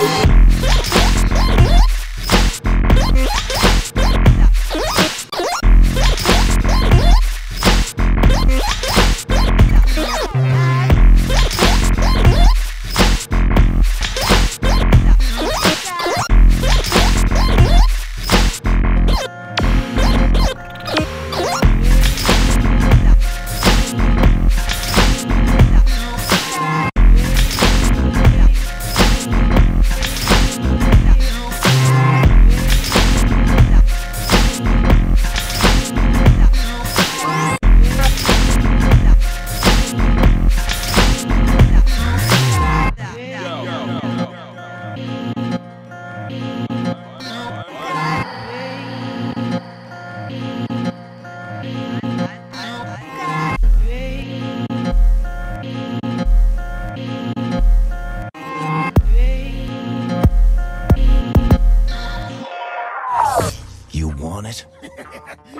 Yeah. You want it?